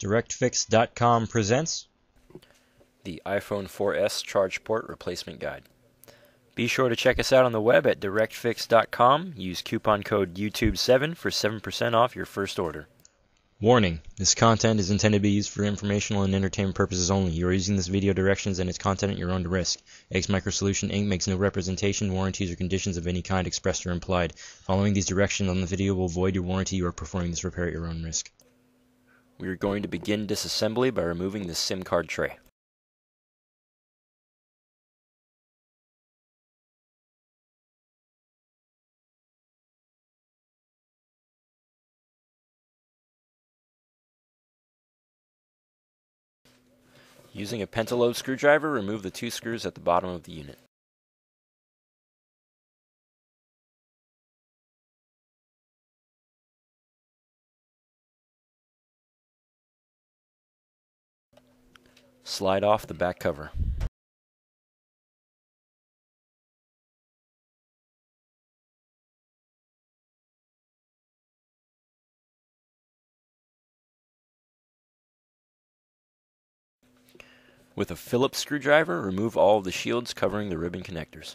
DirectFix.com presents the iPhone 4S charge port replacement guide. Be sure to check us out on the web at directfix.com. Use coupon code YouTube7 for 7% off your first order. Warning: This content is intended to be used for informational and entertainment purposes only. You are using this video directions and its content at your own risk. X Microsolution Inc. makes no representation, warranties, or conditions of any kind expressed or implied. Following these directions on the video will void your warranty. You are performing this repair at your own risk. We are going to begin disassembly by removing the SIM card tray. Using a pentalobe screwdriver, remove the two screws at the bottom of the unit. Slide off the back cover. With a Phillips screwdriver, remove all of the shields covering the ribbon connectors.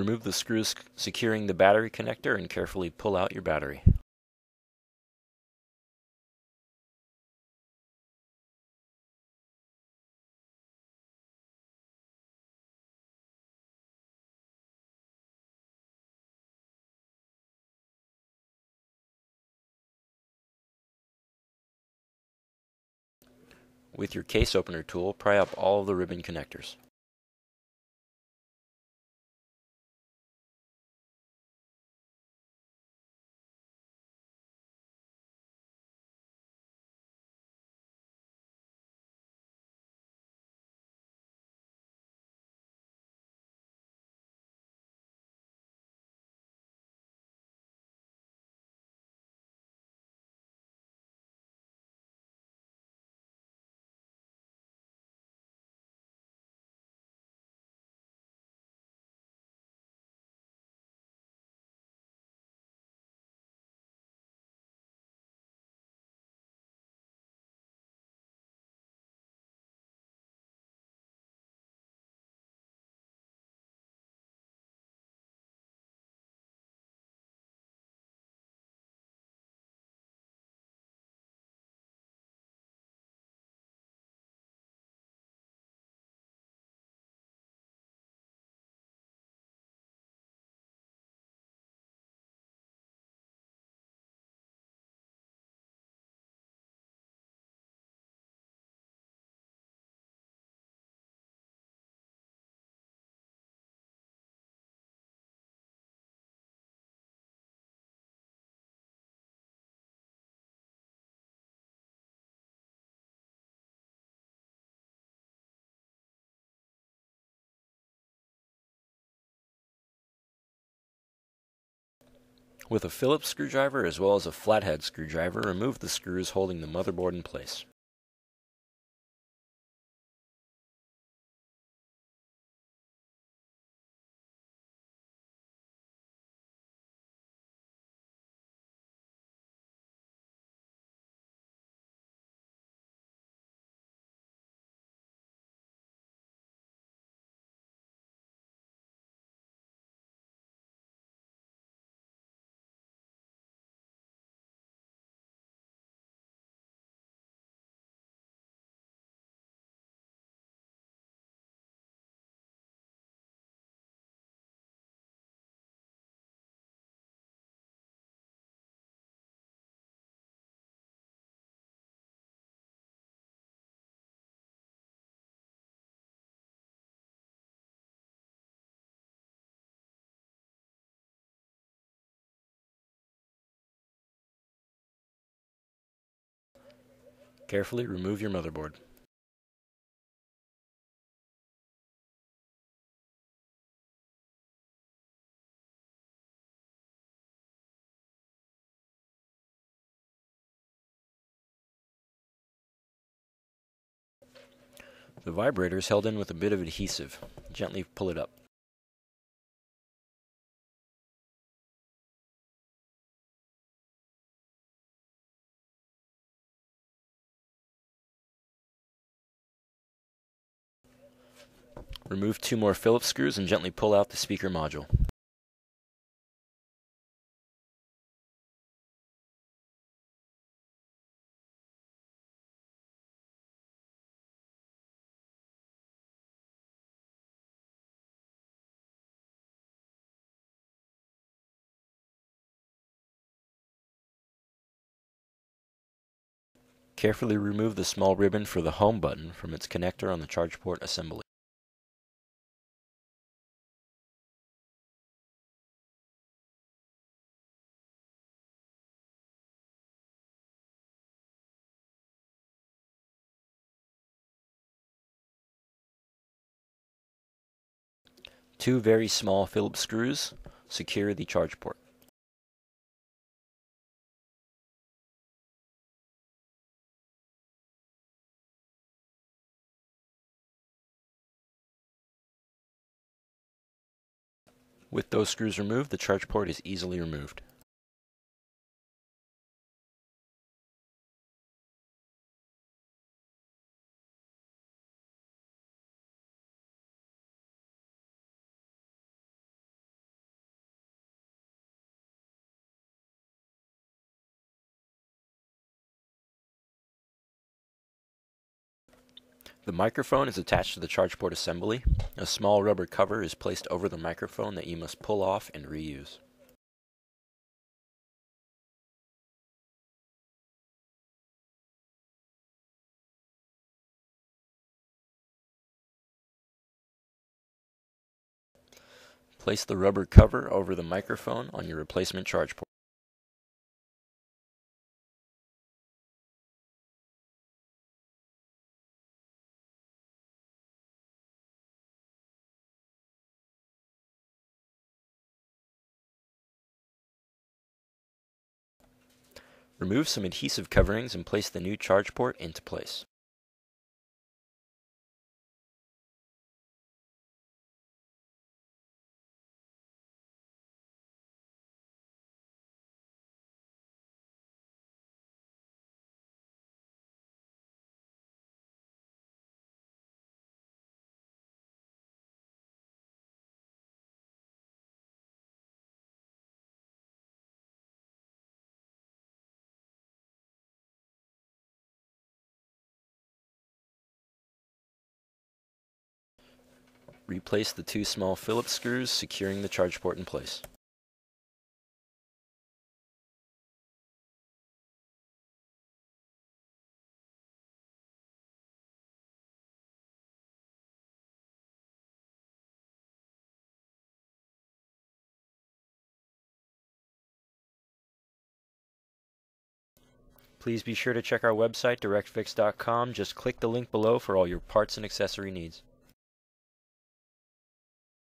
Remove the screws securing the battery connector and carefully pull out your battery. With your case opener tool, pry up all of the ribbon connectors. With a Phillips screwdriver as well as a flathead screwdriver, remove the screws holding the motherboard in place. Carefully remove your motherboard. The vibrator is held in with a bit of adhesive. Gently pull it up. Remove two more Phillips screws and gently pull out the speaker module. Carefully remove the small ribbon for the home button from its connector on the charge port assembly. Two very small Phillips screws secure the charge port. With those screws removed, the charge port is easily removed. The microphone is attached to the charge port assembly. A small rubber cover is placed over the microphone that you must pull off and reuse. Place the rubber cover over the microphone on your replacement charge port. Remove some adhesive coverings and place the new charge port into place. Replace the two small Phillips screws securing the charge port in place. Please be sure to check our website, directfix.com. Just click the link below for all your parts and accessory needs.